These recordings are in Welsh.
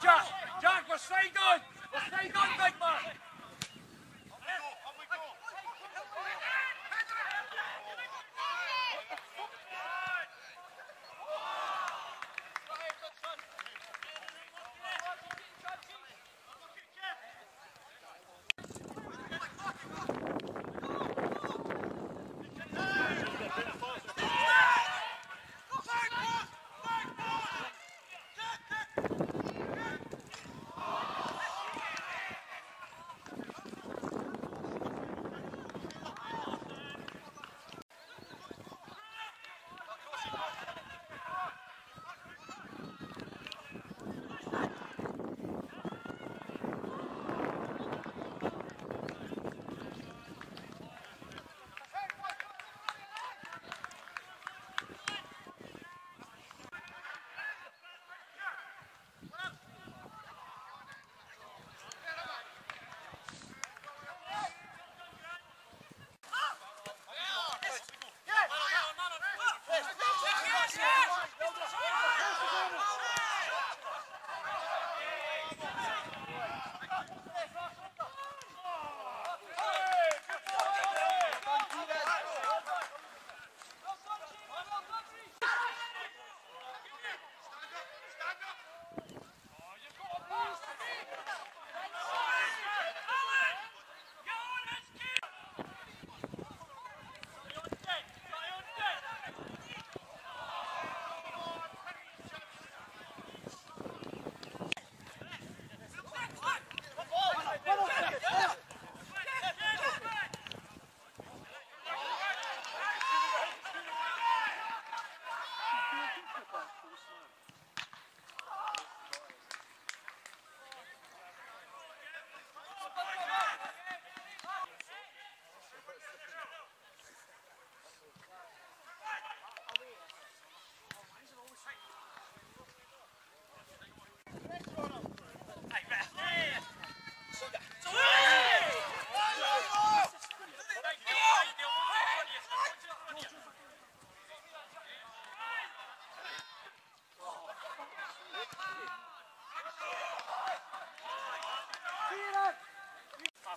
Jack! Jack, we're side on! We're side on, big man!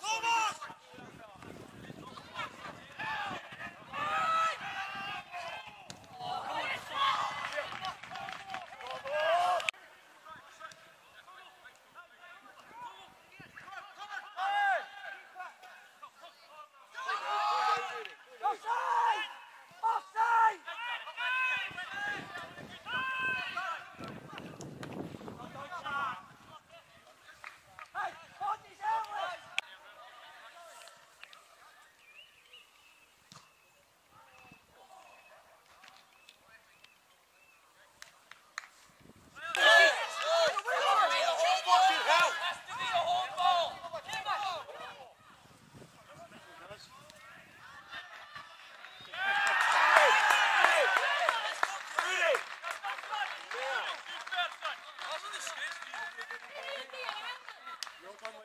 Toma! よかもい。